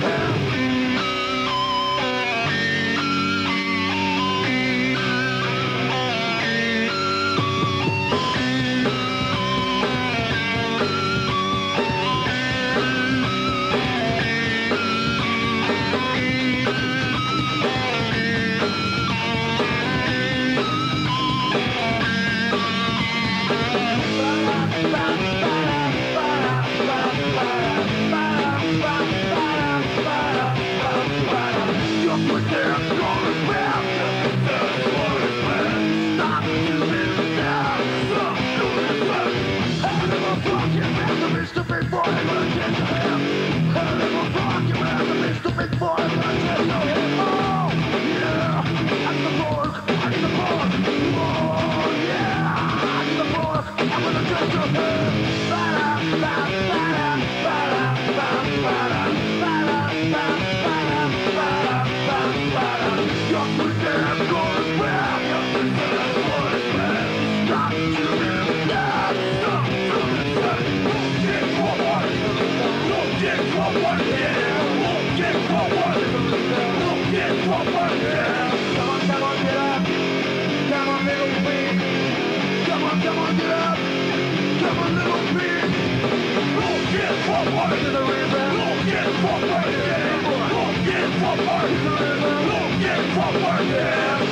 Bye. River. Looking forward, yeah.